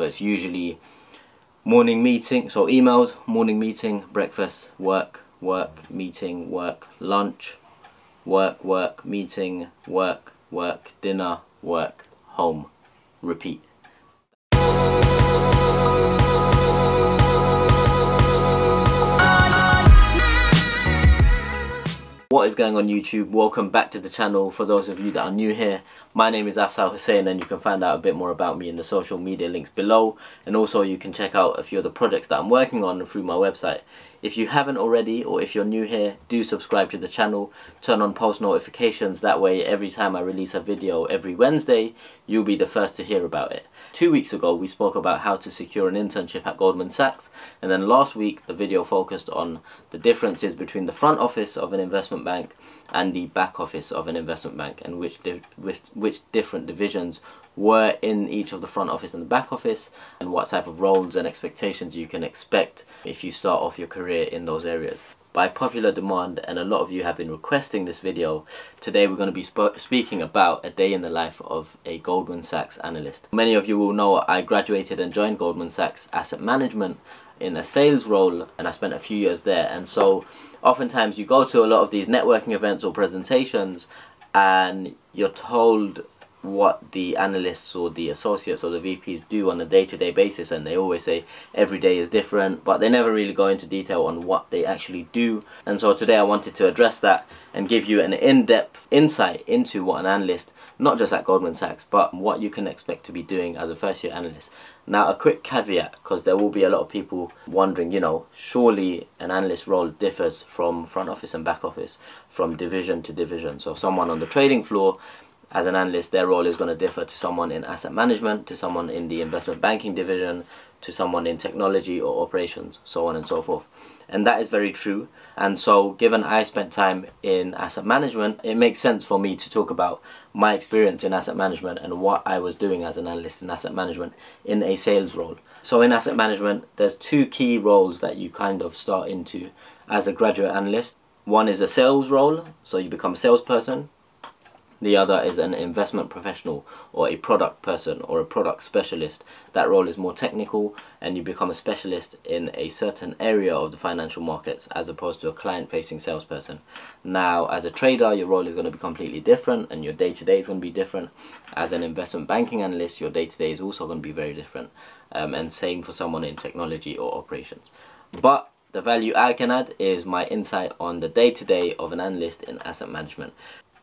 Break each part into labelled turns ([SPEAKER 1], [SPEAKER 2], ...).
[SPEAKER 1] So it's usually morning meeting, so emails, morning meeting, breakfast, work, work, meeting, work, lunch, work, work, meeting, work, work, dinner, work, home, repeat. What is going on YouTube? Welcome back to the channel. For those of you that are new here, my name is Afzal Hussein and you can find out a bit more about me in the social media links below. And also you can check out a few of the projects that I'm working on through my website. If you haven't already or if you're new here, do subscribe to the channel, turn on post notifications, that way every time I release a video every Wednesday, you'll be the first to hear about it. Two weeks ago we spoke about how to secure an internship at Goldman Sachs. And then last week the video focused on the differences between the front office of an investment bank and the back office of an investment bank and which, which, which different divisions were in each of the front office and the back office and what type of roles and expectations you can expect if you start off your career in those areas. By popular demand and a lot of you have been requesting this video, today we're going to be sp speaking about a day in the life of a Goldman Sachs analyst. Many of you will know I graduated and joined Goldman Sachs Asset Management in a sales role and I spent a few years there and so oftentimes you go to a lot of these networking events or presentations and you're told what the analysts or the associates or the VPs do on a day-to-day -day basis and they always say every day is different but they never really go into detail on what they actually do and so today I wanted to address that and give you an in-depth insight into what an analyst not just at Goldman Sachs but what you can expect to be doing as a first year analyst. Now a quick caveat because there will be a lot of people wondering you know surely an analyst role differs from front office and back office from division to division so someone on the trading floor as an analyst, their role is going to differ to someone in asset management, to someone in the investment banking division, to someone in technology or operations, so on and so forth. And that is very true. And so, given I spent time in asset management, it makes sense for me to talk about my experience in asset management and what I was doing as an analyst in asset management in a sales role. So, in asset management, there's two key roles that you kind of start into as a graduate analyst. One is a sales role, so you become a salesperson, the other is an investment professional or a product person or a product specialist. That role is more technical and you become a specialist in a certain area of the financial markets as opposed to a client-facing salesperson. Now, as a trader, your role is going to be completely different and your day-to-day -day is going to be different. As an investment banking analyst, your day-to-day -day is also going to be very different. Um, and same for someone in technology or operations. But the value I can add is my insight on the day-to-day -day of an analyst in asset management.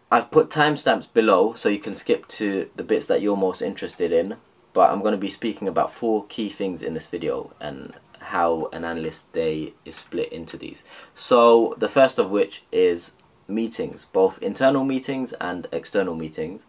[SPEAKER 1] I've put timestamps below so you can skip to the bits that you're most interested in but I'm going to be speaking about four key things in this video and how an analyst day is split into these. So the first of which is meetings, both internal meetings and external meetings.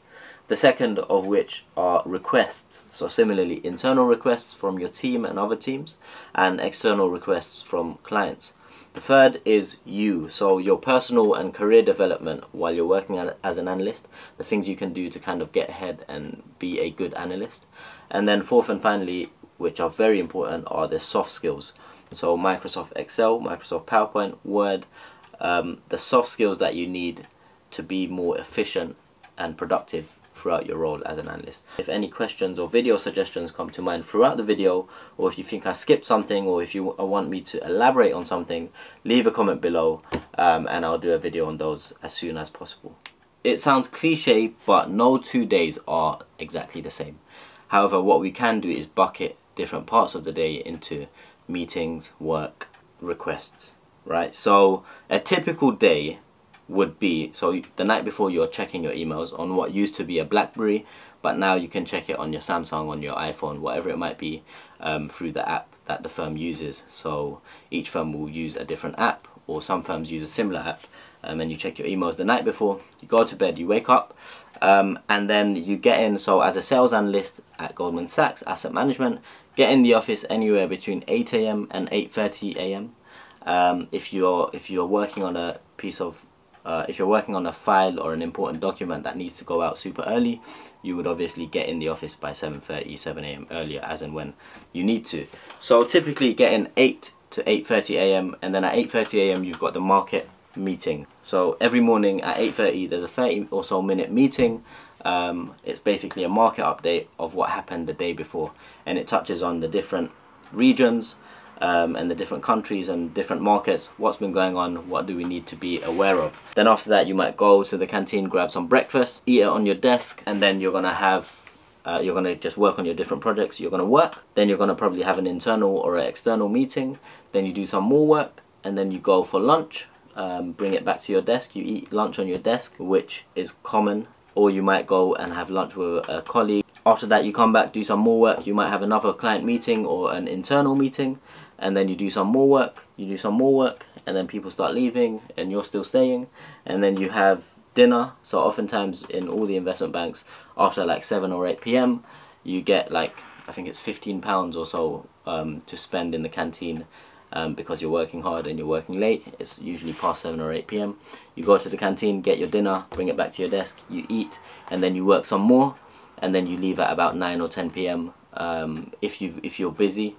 [SPEAKER 1] The second of which are requests, so similarly internal requests from your team and other teams and external requests from clients. The third is you, so your personal and career development while you're working as an analyst, the things you can do to kind of get ahead and be a good analyst. And then fourth and finally, which are very important, are the soft skills. So Microsoft Excel, Microsoft PowerPoint, Word, um, the soft skills that you need to be more efficient and productive throughout your role as an analyst. If any questions or video suggestions come to mind throughout the video, or if you think I skipped something, or if you want me to elaborate on something, leave a comment below um, and I'll do a video on those as soon as possible. It sounds cliche, but no two days are exactly the same. However, what we can do is bucket different parts of the day into meetings, work, requests, right? So a typical day would be so the night before you're checking your emails on what used to be a blackberry but now you can check it on your samsung on your iphone whatever it might be um, through the app that the firm uses. So each firm will use a different app or some firms use a similar app um, and you check your emails the night before you go to bed you wake up um, and then you get in. So as a sales analyst at goldman sachs asset management get in the office anywhere between 8 a.m and 8.30 a.m um, if you're if you're working on a piece of uh, if you're working on a file or an important document that needs to go out super early, you would obviously get in the office by 7.30, 7 a.m. earlier as and when you need to. So typically get in 8 to 8.30 a.m. and then at 8.30 a.m. you've got the market meeting. So every morning at 8.30 there's a 30 or so minute meeting Um, it's basically a market update of what happened the day before, and it touches on the different regions um, and the different countries and different markets, what's been going on, what do we need to be aware of. Then after that, you might go to the canteen, grab some breakfast, eat it on your desk, and then you're gonna have uh, you're going to just work on your different projects you're going to work. Then you're going to probably have an internal or an external meeting. Then you do some more work and then you go for lunch. Um, bring it back to your desk. You eat lunch on your desk which is common. Or you might go and have lunch with a colleague. After that you come back do some more work. You might have another client meeting or an internal meeting and then you do some more work you do some more work and then people start leaving and you're still staying and then you have dinner. So oftentimes in all the investment banks after like 7 or 8 p.m you get like I think it's 15 pounds or so um, to spend in the canteen um, because you're working hard and you're working late. It's usually past 7 or 8 p.m you go to the canteen get your dinner bring it back to your desk you eat and then you work some more and then you leave at about 9 or 10 p.m um, if you if you're busy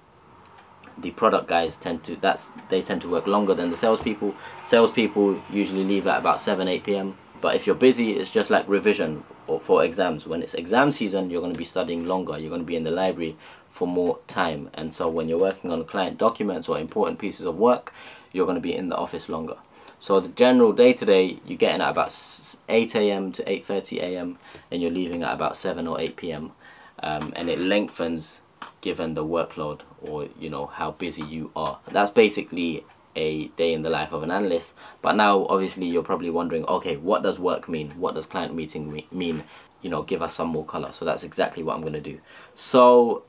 [SPEAKER 1] the product guys tend to that's they tend to work longer than the salespeople salespeople usually leave at about 7 8 p.m but if you're busy it's just like revision or for exams when it's exam season you're going to be studying longer you're going to be in the library for more time and so when you're working on client documents or important pieces of work you're going to be in the office longer so the general day to day you're getting at about 8 a.m. to 8.30 a.m. and you're leaving at about 7 or 8 p.m. Um, and it lengthens given the workload or you know how busy you are. That's basically a day in the life of an analyst. But now obviously you're probably wondering okay what does work mean? What does client meeting mean? You know give us some more color. So that's exactly what I'm going to do. So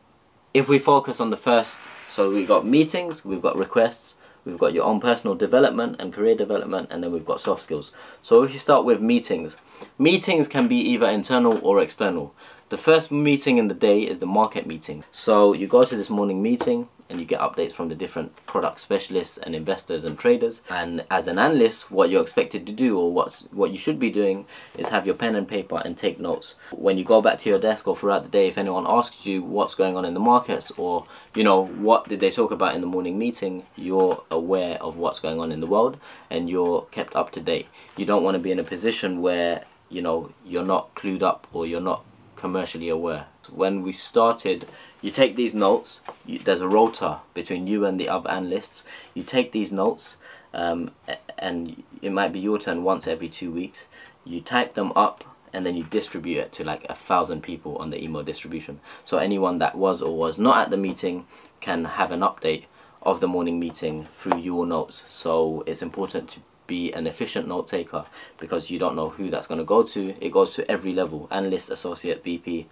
[SPEAKER 1] if we focus on the first so we've got meetings we've got requests we've got your own personal development and career development and then we've got soft skills. So if you start with meetings meetings can be either internal or external the first meeting in the day is the market meeting. So you go to this morning meeting and you get updates from the different product specialists and investors and traders. And as an analyst, what you're expected to do or what's what you should be doing is have your pen and paper and take notes. When you go back to your desk or throughout the day, if anyone asks you what's going on in the markets or you know what did they talk about in the morning meeting, you're aware of what's going on in the world and you're kept up to date. You don't want to be in a position where you know you're not clued up or you're not commercially aware. When we started, you take these notes, you, there's a rota between you and the other analysts, you take these notes um, and it might be your turn once every two weeks, you type them up and then you distribute it to like a thousand people on the email distribution. So anyone that was or was not at the meeting can have an update of the morning meeting through your notes. So it's important to be an efficient note taker because you don't know who that's going to go to. It goes to every level, analyst, associate, VP,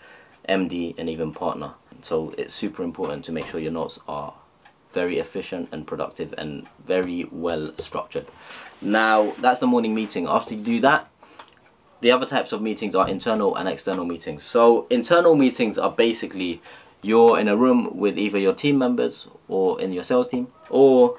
[SPEAKER 1] MD and even partner. So it's super important to make sure your notes are very efficient and productive and very well structured. Now that's the morning meeting. After you do that, the other types of meetings are internal and external meetings. So internal meetings are basically you're in a room with either your team members or in your sales team or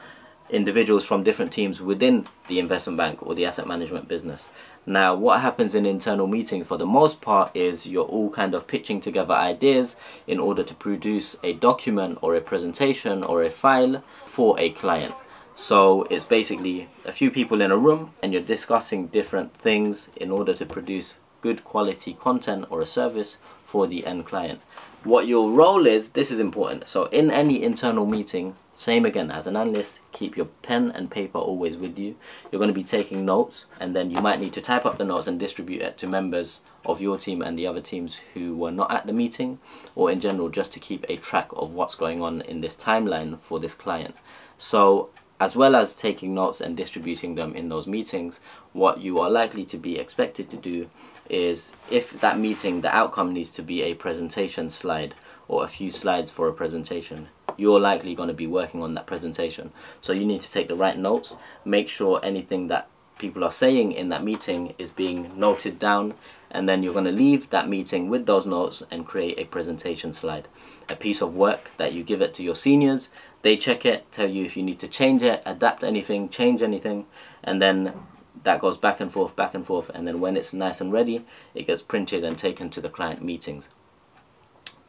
[SPEAKER 1] individuals from different teams within the investment bank or the asset management business. Now, what happens in internal meetings for the most part is you're all kind of pitching together ideas in order to produce a document or a presentation or a file for a client. So it's basically a few people in a room and you're discussing different things in order to produce good quality content or a service for the end client. What your role is, this is important. So in any internal meeting, same again, as an analyst, keep your pen and paper always with you. You're going to be taking notes and then you might need to type up the notes and distribute it to members of your team and the other teams who were not at the meeting or in general just to keep a track of what's going on in this timeline for this client. So as well as taking notes and distributing them in those meetings, what you are likely to be expected to do is if that meeting, the outcome needs to be a presentation slide or a few slides for a presentation you're likely going to be working on that presentation. So you need to take the right notes, make sure anything that people are saying in that meeting is being noted down and then you're going to leave that meeting with those notes and create a presentation slide a piece of work that you give it to your seniors they check it tell you if you need to change it adapt anything change anything and then that goes back and forth back and forth and then when it's nice and ready it gets printed and taken to the client meetings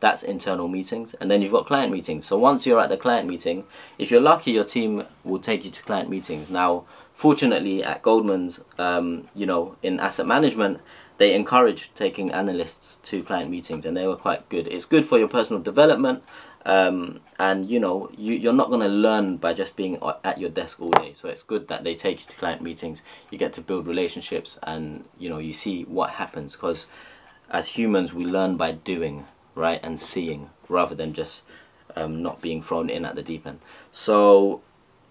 [SPEAKER 1] that's internal meetings. And then you've got client meetings. So once you're at the client meeting if you're lucky your team will take you to client meetings. Now fortunately at Goldman's um, you know in asset management they encouraged taking analysts to client meetings and they were quite good. It's good for your personal development um, and you know you, you're not going to learn by just being at your desk all day. So it's good that they take you to client meetings. You get to build relationships and you know you see what happens. Because as humans we learn by doing right and seeing rather than just um, not being thrown in at the deep end. So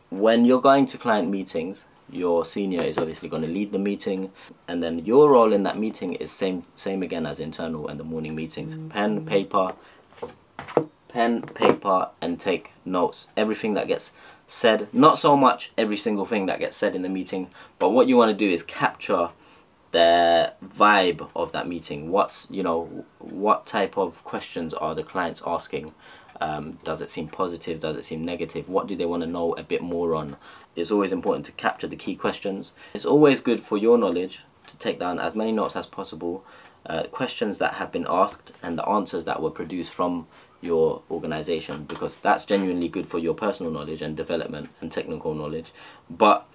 [SPEAKER 1] when you're going to client meetings your senior is obviously going to lead the meeting and then your role in that meeting is same same again as internal and the morning meetings. Pen paper pen, paper, and take notes. Everything that gets said, not so much every single thing that gets said in the meeting, but what you want to do is capture the vibe of that meeting. What's, you know, what type of questions are the clients asking? Um, does it seem positive? Does it seem negative? What do they want to know a bit more on? It's always important to capture the key questions. It's always good for your knowledge to take down as many notes as possible, uh, questions that have been asked and the answers that were produced from your organization because that's genuinely good for your personal knowledge and development and technical knowledge but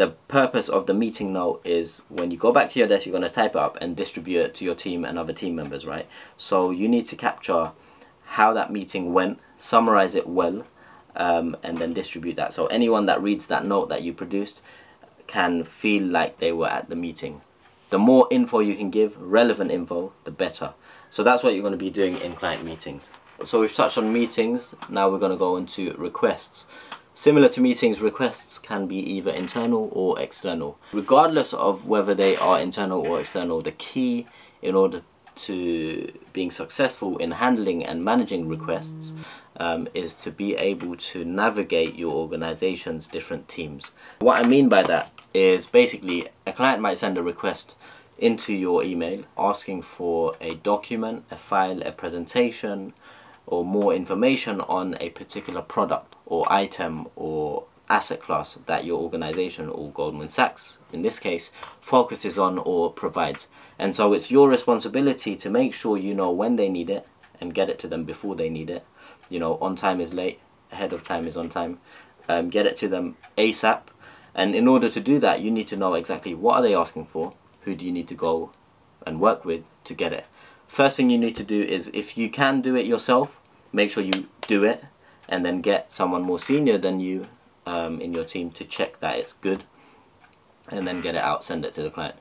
[SPEAKER 1] the purpose of the meeting note is when you go back to your desk you're going to type it up and distribute it to your team and other team members right? So you need to capture how that meeting went summarize it well um, and then distribute that. So anyone that reads that note that you produced can feel like they were at the meeting. The more info you can give relevant info the better. So that's what you're going to be doing in client meetings. So we've touched on meetings, now we're going to go into requests. Similar to meetings, requests can be either internal or external. Regardless of whether they are internal or external, the key in order to being successful in handling and managing requests um, is to be able to navigate your organization's different teams. What I mean by that is basically a client might send a request into your email asking for a document, a file, a presentation, or more information on a particular product or item or asset class that your organization or Goldman Sachs in this case focuses on or provides. And so it's your responsibility to make sure you know when they need it and get it to them before they need it. You know on time is late ahead of time is on time. Um, get it to them ASAP and in order to do that you need to know exactly what are they asking for who do you need to go and work with to get it. First thing you need to do is if you can do it yourself make sure you do it and then get someone more senior than you um, in your team to check that it's good and then get it out send it to the client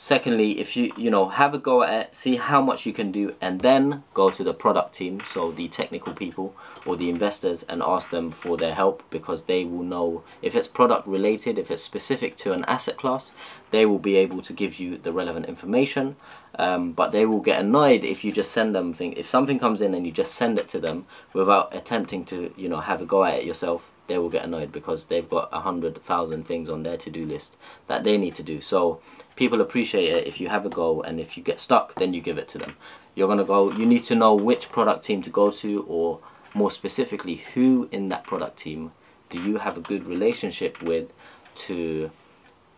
[SPEAKER 1] Secondly, if you, you know, have a go at it, see how much you can do and then go to the product team, so the technical people or the investors and ask them for their help because they will know if it's product related, if it's specific to an asset class, they will be able to give you the relevant information. Um, but they will get annoyed if you just send them thing. If something comes in and you just send it to them without attempting to, you know, have a go at it yourself, they will get annoyed because they've got a hundred thousand things on their to-do list that they need to do. So people appreciate it. If you have a goal and if you get stuck then you give it to them. You're going to go you need to know which product team to go to or more specifically who in that product team do you have a good relationship with to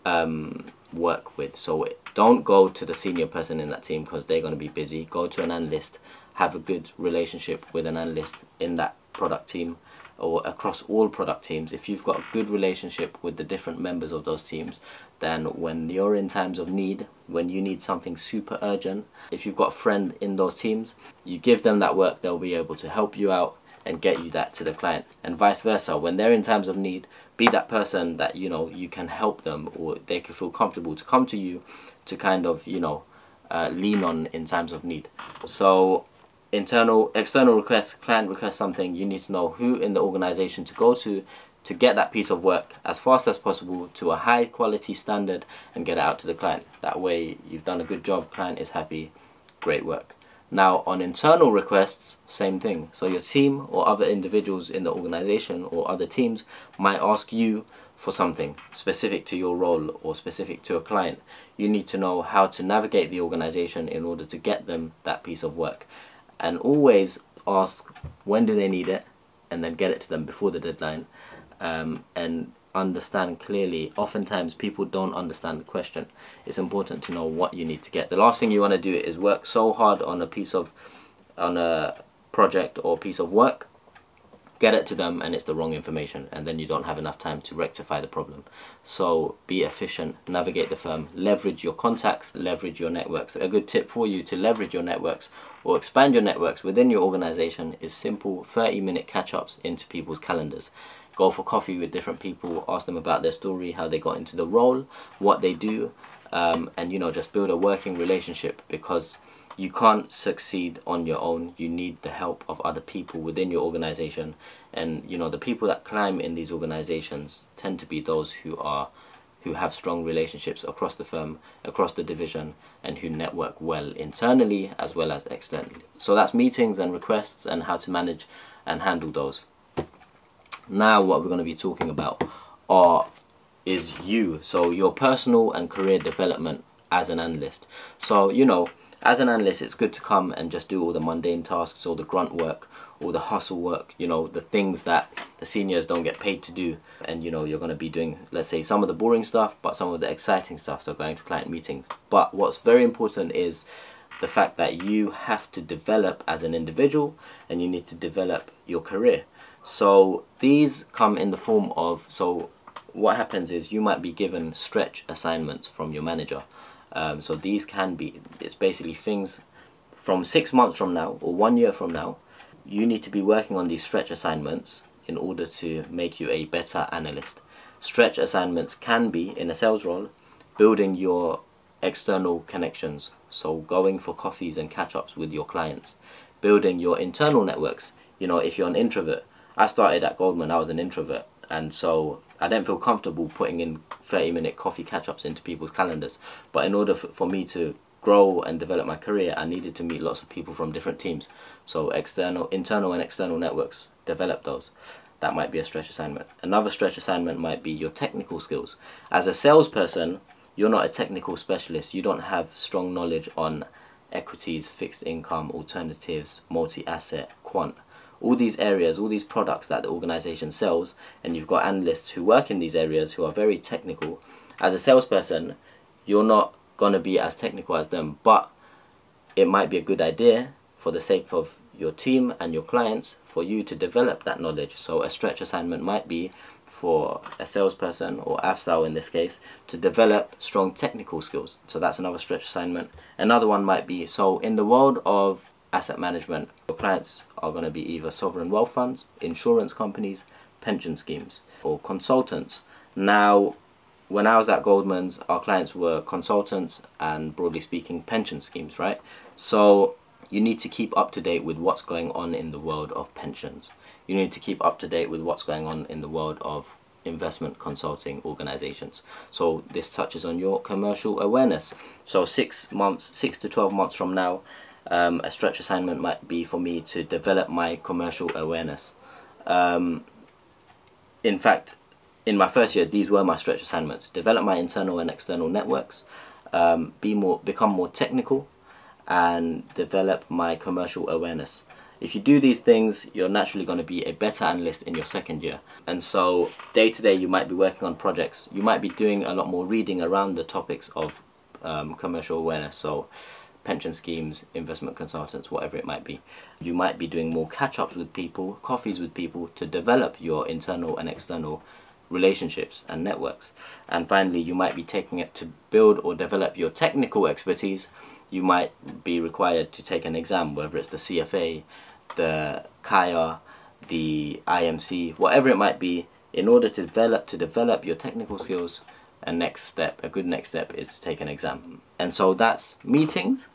[SPEAKER 1] um, work with. So don't go to the senior person in that team because they're going to be busy. Go to an analyst. Have a good relationship with an analyst in that product team or across all product teams, if you've got a good relationship with the different members of those teams, then when you're in times of need, when you need something super urgent, if you've got a friend in those teams, you give them that work, they'll be able to help you out and get you that to the client. And vice versa, when they're in times of need, be that person that, you know, you can help them or they can feel comfortable to come to you to kind of, you know, uh, lean on in times of need. So internal external requests client requests something you need to know who in the organization to go to to get that piece of work as fast as possible to a high quality standard and get it out to the client. That way you've done a good job client is happy great work. Now on internal requests same thing. So your team or other individuals in the organization or other teams might ask you for something specific to your role or specific to a client. You need to know how to navigate the organization in order to get them that piece of work and always ask when do they need it and then get it to them before the deadline um, and understand clearly. Oftentimes people don't understand the question. It's important to know what you need to get. The last thing you want to do is work so hard on a piece of on a project or piece of work get it to them and it's the wrong information and then you don't have enough time to rectify the problem. So be efficient navigate the firm leverage your contacts leverage your networks. A good tip for you to leverage your networks or expand your networks within your organization is simple 30 minute catch-ups into people's calendars. Go for coffee with different people ask them about their story how they got into the role what they do um, and you know just build a working relationship because you can't succeed on your own. You need the help of other people within your organization. And you know the people that climb in these organizations tend to be those who are who have strong relationships across the firm across the division and who network well internally as well as externally. So that's meetings and requests and how to manage and handle those. Now what we're going to be talking about are is you. So your personal and career development as an analyst. So you know as an analyst, it's good to come and just do all the mundane tasks, all the grunt work, all the hustle work, you know, the things that the seniors don't get paid to do. And, you know, you're going to be doing, let's say, some of the boring stuff, but some of the exciting stuff, so going to client meetings. But what's very important is the fact that you have to develop as an individual and you need to develop your career. So these come in the form of, so what happens is you might be given stretch assignments from your manager. Um, so these can be, it's basically things from six months from now or one year from now, you need to be working on these stretch assignments in order to make you a better analyst. Stretch assignments can be, in a sales role, building your external connections. So going for coffees and catch-ups with your clients. Building your internal networks. You know, if you're an introvert. I started at Goldman, I was an introvert. And so I don't feel comfortable putting in 30 minute coffee catch ups into people's calendars. But in order for, me to grow and develop my career, I needed to meet lots of people from different teams. So external, internal and external networks, develop those. That might be a stretch assignment. Another stretch assignment might be your technical skills. As a salesperson, you're not a technical specialist. You don't have strong knowledge on equities, fixed income, alternatives, multi-asset, quant all these areas, all these products that the organization sells, and you've got analysts who work in these areas who are very technical. As a salesperson, you're not going to be as technical as them, but it might be a good idea for the sake of your team and your clients for you to develop that knowledge. So a stretch assignment might be for a salesperson or Afzal in this case to develop strong technical skills. So that's another stretch assignment. Another one might be so in the world of asset management. Your clients are going to be either sovereign wealth funds, insurance companies, pension schemes, or consultants. Now, when I was at Goldman's, our clients were consultants and broadly speaking, pension schemes, right? So you need to keep up to date with what's going on in the world of pensions. You need to keep up to date with what's going on in the world of investment consulting organizations. So this touches on your commercial awareness. So six months, six to 12 months from now, um, a stretch assignment might be for me to develop my commercial awareness. Um, in fact, in my first year, these were my stretch assignments. Develop my internal and external networks, um, be more, become more technical, and develop my commercial awareness. If you do these things, you're naturally going to be a better analyst in your second year. And so day to day, you might be working on projects. You might be doing a lot more reading around the topics of um, commercial awareness. So pension schemes, investment consultants, whatever it might be. You might be doing more catch-ups with people, coffees with people to develop your internal and external relationships and networks. And finally, you might be taking it to build or develop your technical expertise. You might be required to take an exam, whether it's the CFA, the CAIA, the IMC, whatever it might be, in order to develop to develop your technical skills a next step, a good next step is to take an exam. And so that's meetings,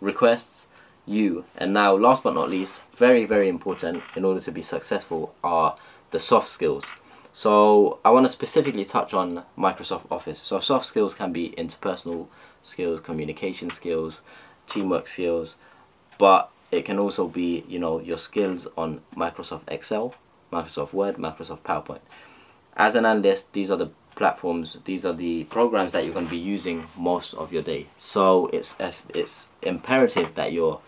[SPEAKER 1] requests, you. And now last but not least, very, very important in order to be successful are the soft skills. So I want to specifically touch on Microsoft Office. So soft skills can be interpersonal skills, communication skills, teamwork skills, but it can also be, you know, your skills on Microsoft Excel, Microsoft Word, Microsoft PowerPoint. As an analyst, these are the platforms these are the programs that you're going to be using most of your day. So it's it's imperative that you're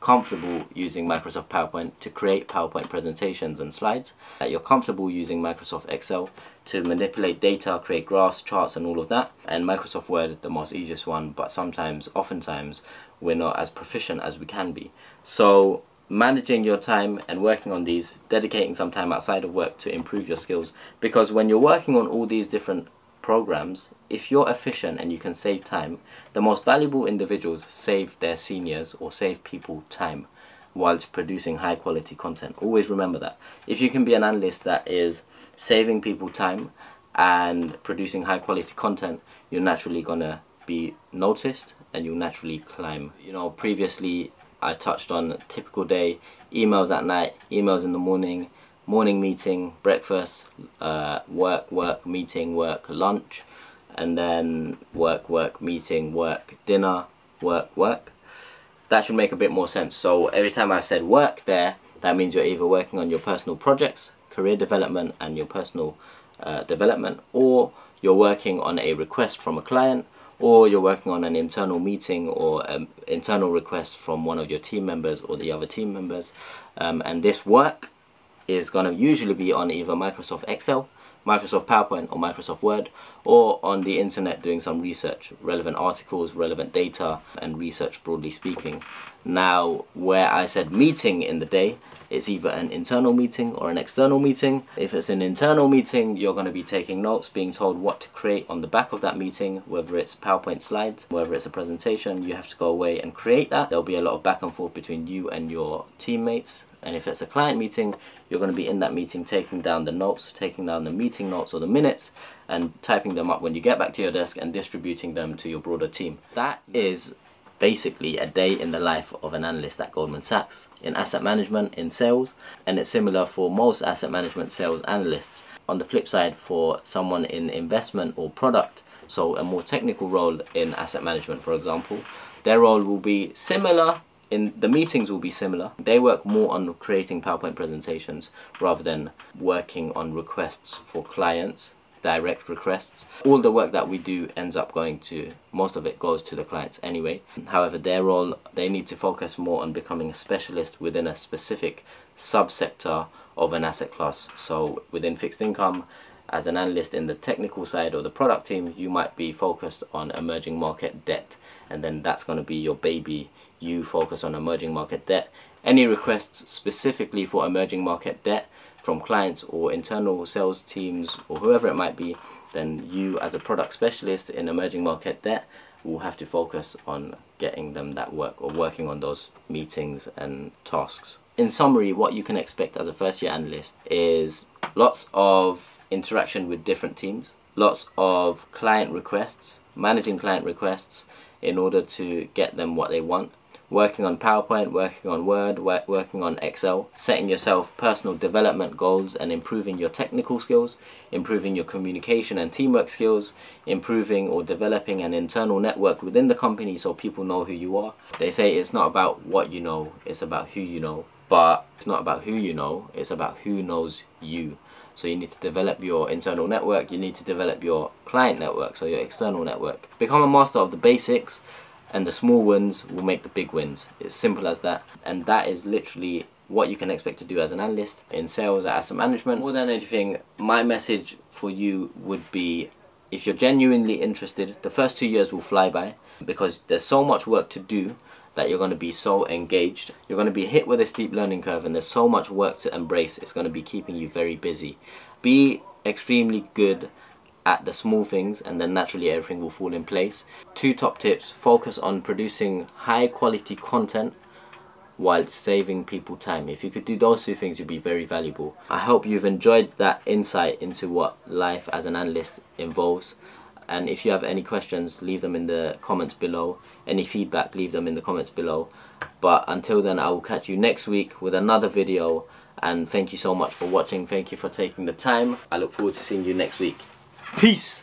[SPEAKER 1] comfortable using Microsoft PowerPoint to create PowerPoint presentations and slides that you're comfortable using Microsoft Excel to manipulate data create graphs charts and all of that. And Microsoft Word the most easiest one but sometimes oftentimes we're not as proficient as we can be. So managing your time and working on these, dedicating some time outside of work to improve your skills. Because when you're working on all these different programs, if you're efficient and you can save time, the most valuable individuals save their seniors or save people time whilst producing high quality content. Always remember that. If you can be an analyst that is saving people time and producing high quality content, you're naturally gonna be noticed and you'll naturally climb. You know, previously I touched on typical day, emails at night, emails in the morning, morning meeting, breakfast, uh, work, work, meeting, work, lunch, and then work, work, meeting, work, dinner, work, work. That should make a bit more sense. So every time I've said work there, that means you're either working on your personal projects, career development, and your personal uh, development, or you're working on a request from a client, or you're working on an internal meeting or an internal request from one of your team members or the other team members um, and this work is going to usually be on either Microsoft Excel Microsoft PowerPoint or Microsoft Word or on the internet doing some research, relevant articles, relevant data and research broadly speaking. Now where I said meeting in the day, it's either an internal meeting or an external meeting. If it's an internal meeting, you're going to be taking notes, being told what to create on the back of that meeting, whether it's PowerPoint slides, whether it's a presentation, you have to go away and create that. There'll be a lot of back and forth between you and your teammates and if it's a client meeting you're going to be in that meeting taking down the notes taking down the meeting notes or the minutes and typing them up when you get back to your desk and distributing them to your broader team that is basically a day in the life of an analyst at Goldman Sachs in asset management in sales and it's similar for most asset management sales analysts on the flip side for someone in investment or product so a more technical role in asset management for example their role will be similar in the meetings will be similar. They work more on creating PowerPoint presentations rather than working on requests for clients, direct requests. All the work that we do ends up going to, most of it goes to the clients anyway. However, their role, they need to focus more on becoming a specialist within a specific subsector of an asset class. So within fixed income, as an analyst in the technical side or the product team, you might be focused on emerging market debt and then that's going to be your baby you focus on emerging market debt any requests specifically for emerging market debt from clients or internal sales teams or whoever it might be then you as a product specialist in emerging market debt will have to focus on getting them that work or working on those meetings and tasks in summary what you can expect as a first year analyst is lots of interaction with different teams lots of client requests managing client requests in order to get them what they want. Working on PowerPoint, working on Word, work, working on Excel, setting yourself personal development goals and improving your technical skills, improving your communication and teamwork skills, improving or developing an internal network within the company so people know who you are. They say it's not about what you know, it's about who you know. But it's not about who you know, it's about who knows you. So you need to develop your internal network, you need to develop your client network, so your external network. Become a master of the basics and the small wins will make the big wins. It's simple as that. And that is literally what you can expect to do as an analyst in sales asset management. More than anything, my message for you would be if you're genuinely interested, the first two years will fly by because there's so much work to do that you're going to be so engaged. You're going to be hit with a steep learning curve and there's so much work to embrace. It's going to be keeping you very busy. Be extremely good at the small things and then naturally everything will fall in place. Two top tips, focus on producing high quality content while saving people time. If you could do those two things, you'd be very valuable. I hope you've enjoyed that insight into what life as an analyst involves. And if you have any questions leave them in the comments below. Any feedback leave them in the comments below. But until then I will catch you next week with another video. And thank you so much for watching. Thank you for taking the time. I look forward to seeing you next week Peace.